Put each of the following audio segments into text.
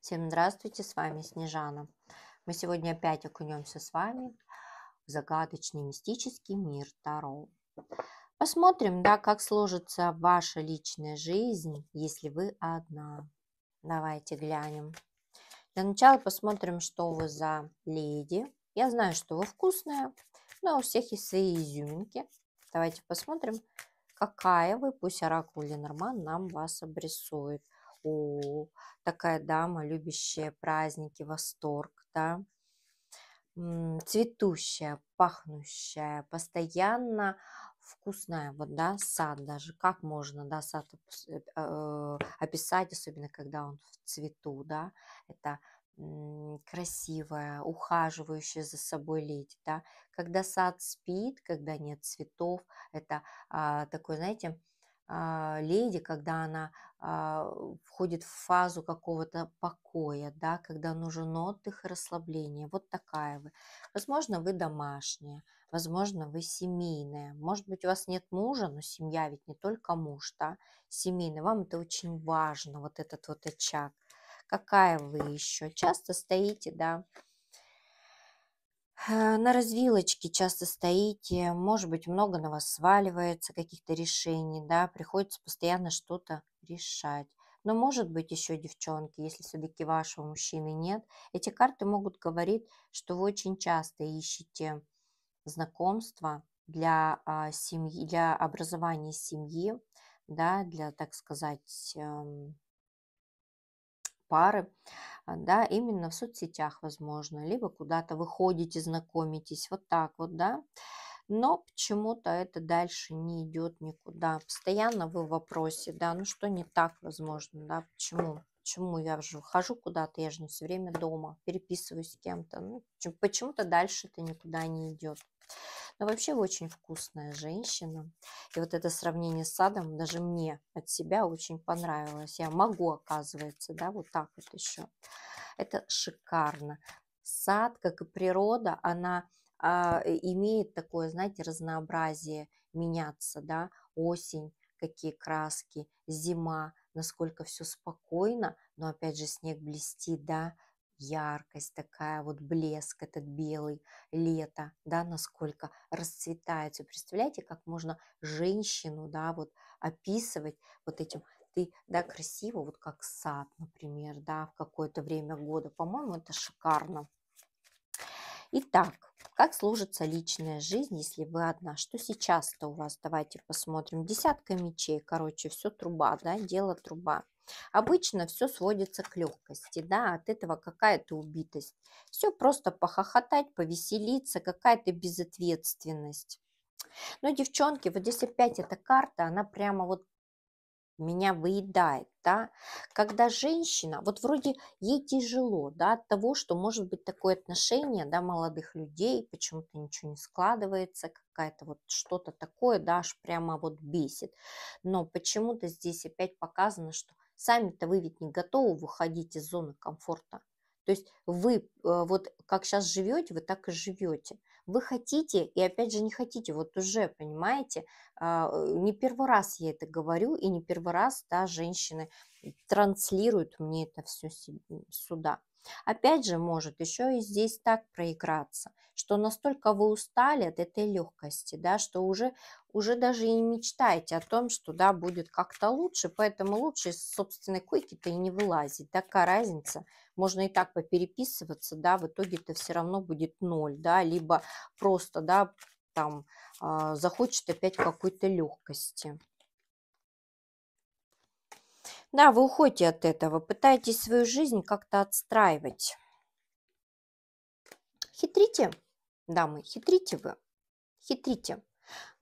Всем здравствуйте, с вами Снежана. Мы сегодня опять окунемся с вами в загадочный мистический мир Таро. Посмотрим, да, как сложится ваша личная жизнь, если вы одна. Давайте глянем. Для начала посмотрим, что вы за леди. Я знаю, что вы вкусная, но у всех есть свои изюминки. Давайте посмотрим, какая вы, пусть оракул Ленорман нам вас обрисует. О, такая дама, любящая праздники, восторг, да, цветущая, пахнущая, постоянно вкусная, вот, да, сад даже, как можно, да, сад э, э, описать, особенно когда он в цвету, да, это красивая, ухаживающая за собой леди, да, когда сад спит, когда нет цветов, это а, такой, знаете, а, леди, когда она а, входит в фазу какого-то покоя, да, когда нужен отдых и расслабление. Вот такая вы. Возможно, вы домашняя, возможно, вы семейная. Может быть, у вас нет мужа, но семья ведь не только муж, да, семейная. Вам это очень важно, вот этот вот очаг. Какая вы еще? Часто стоите, да, на развилочке часто стоите, может быть, много на вас сваливается каких-то решений, да, приходится постоянно что-то решать. Но может быть еще, девчонки, если все-таки вашего мужчины нет, эти карты могут говорить, что вы очень часто ищете знакомства для а, семьи, для образования семьи, да, для, так сказать, эм, пары, да, именно в соцсетях, возможно, либо куда-то выходите, знакомитесь, вот так вот, да, но почему-то это дальше не идет никуда. Постоянно вы в вопросе, да, ну что не так, возможно, да, почему? Почему я же хожу куда-то, я же не все время дома, переписываюсь с кем-то. Ну, почему-то дальше это никуда не идет. Но вообще вы очень вкусная женщина. И вот это сравнение с садом даже мне от себя очень понравилось. Я могу, оказывается, да, вот так вот еще. Это шикарно. Сад, как и природа, она а, имеет такое, знаете, разнообразие меняться, да, осень, какие краски, зима, насколько все спокойно, но опять же снег блестит, да, яркость такая, вот блеск этот белый, лето, да, насколько расцветает. Вы представляете, как можно женщину, да, вот описывать вот этим ты, да, красиво, вот как сад, например, да, в какое-то время года. По-моему, это шикарно. Итак, как сложится личная жизнь, если вы одна? Что сейчас-то у вас? Давайте посмотрим. Десятка мечей, короче, все труба, да, дело труба. Обычно все сводится к легкости, да, от этого какая-то убитость. Все просто похохотать, повеселиться, какая-то безответственность. Но, девчонки, вот здесь опять эта карта, она прямо вот меня выедает, да, когда женщина, вот вроде ей тяжело, да, от того, что может быть такое отношение, да, молодых людей, почему-то ничего не складывается, какая-то вот что-то такое, да, аж прямо вот бесит, но почему-то здесь опять показано, что Сами-то вы ведь не готовы выходить из зоны комфорта. То есть вы э, вот как сейчас живете, вы так и живете. Вы хотите и опять же не хотите, вот уже, понимаете, а, э, не первый раз я это говорю, и не первый раз, да, женщины транслируют мне это все сюда. Опять же, может еще и здесь так проиграться, что настолько вы устали от этой легкости, да, что уже, уже даже и не мечтаете о том, что да, будет как-то лучше, поэтому лучше из собственной койки-то и не вылазить. Такая разница. Можно и так попереписываться, да, в итоге это все равно будет ноль, да, либо просто, да, там э, захочет опять какой-то легкости. Да, вы уходите от этого, пытаетесь свою жизнь как-то отстраивать. Хитрите, дамы, хитрите вы, хитрите.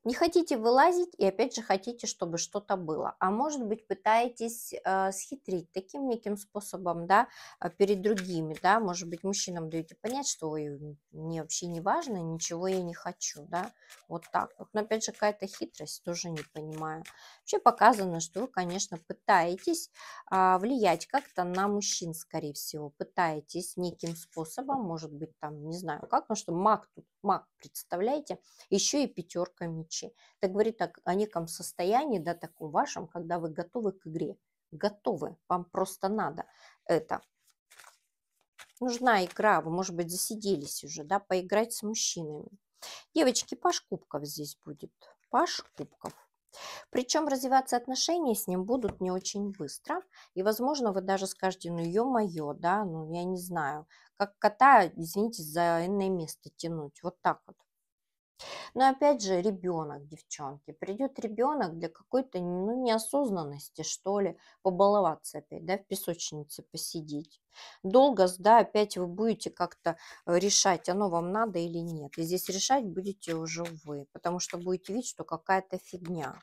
Не хотите вылазить и опять же хотите, чтобы что-то было. А может быть пытаетесь э, схитрить таким неким способом, да, а, перед другими, да, может быть мужчинам даете понять, что вы, мне вообще не важно, ничего я не хочу, да, вот так вот. Но опять же какая-то хитрость, тоже не понимаю. Вообще показано, что вы, конечно, пытаетесь э, влиять как-то на мужчин, скорее всего, пытаетесь неким способом, может быть там, не знаю как, потому что маг тут, маг, представляете, еще и пятерка мечей. Это говорит о, о неком состоянии, да, таком вашем, когда вы готовы к игре. Готовы, вам просто надо это. Нужна игра, вы, может быть, засиделись уже, да, поиграть с мужчинами. Девочки, паш кубков здесь будет. Паш кубков. Причем развиваться отношения с ним будут не очень быстро. И, возможно, вы даже скажете, ну, ё-моё, да, ну, я не знаю, как кота, извините, за иное место тянуть. Вот так вот. Но опять же, ребенок, девчонки. Придет ребенок для какой-то ну, неосознанности, что ли, побаловаться опять, да, в песочнице посидеть. Долго, да, опять вы будете как-то э, решать, оно вам надо или нет. И здесь решать будете уже вы, потому что будете видеть, что какая-то фигня.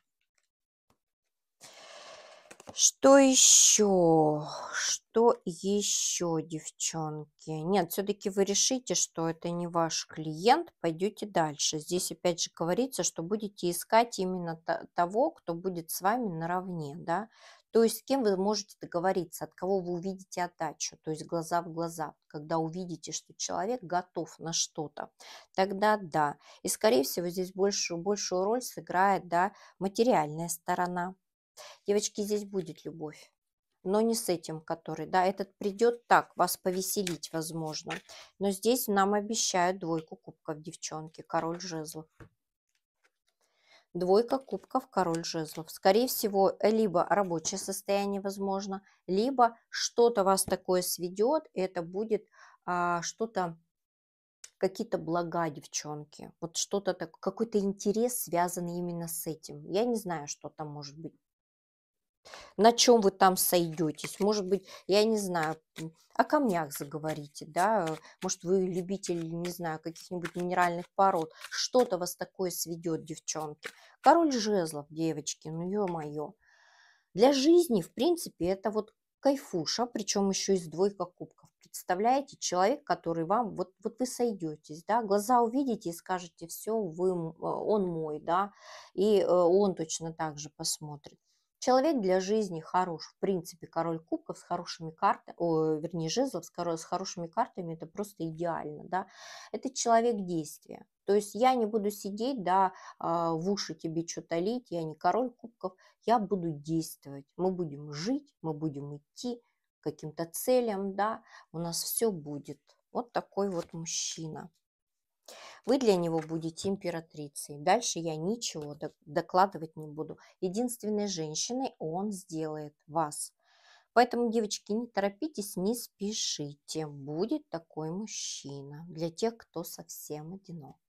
Что еще? Что еще, девчонки? Нет, все-таки вы решите, что это не ваш клиент, пойдете дальше. Здесь опять же говорится, что будете искать именно того, кто будет с вами наравне, да. То есть с кем вы можете договориться, от кого вы увидите отдачу, то есть глаза в глаза. Когда увидите, что человек готов на что-то, тогда да. И, скорее всего, здесь большую, большую роль сыграет да, материальная сторона Девочки, здесь будет любовь, но не с этим, который, да, этот придет так, вас повеселить, возможно. Но здесь нам обещают двойку кубков, девчонки, король жезлов. Двойка кубков, король жезлов. Скорее всего, либо рабочее состояние, возможно, либо что-то вас такое сведет, и это будет а, что-то какие-то блага, девчонки. Вот что-то так, какой-то интерес, связанный именно с этим. Я не знаю, что там может быть на чем вы там сойдетесь. Может быть, я не знаю, о камнях заговорите, да, может, вы любитель, не знаю, каких-нибудь минеральных пород, что-то вас такое сведет, девчонки. Король жезлов, девочки, ну ё-моё. Для жизни, в принципе, это вот кайфуша, причем еще и с двойка кубков. Представляете, человек, который вам, вот, вот вы сойдетесь, да, глаза увидите и скажете, все, вы, он мой, да, и э, он точно так же посмотрит. Человек для жизни хорош. В принципе, король кубков с хорошими картами, о, вернее, жезлов с, с хорошими картами, это просто идеально, да. Это человек действия. То есть я не буду сидеть, да, а, в уши тебе что-то лить, я не король кубков, я буду действовать. Мы будем жить, мы будем идти каким-то целям, да, у нас все будет. Вот такой вот мужчина. Вы для него будете императрицей. Дальше я ничего докладывать не буду. Единственной женщиной он сделает вас. Поэтому, девочки, не торопитесь, не спешите. Будет такой мужчина для тех, кто совсем одинок.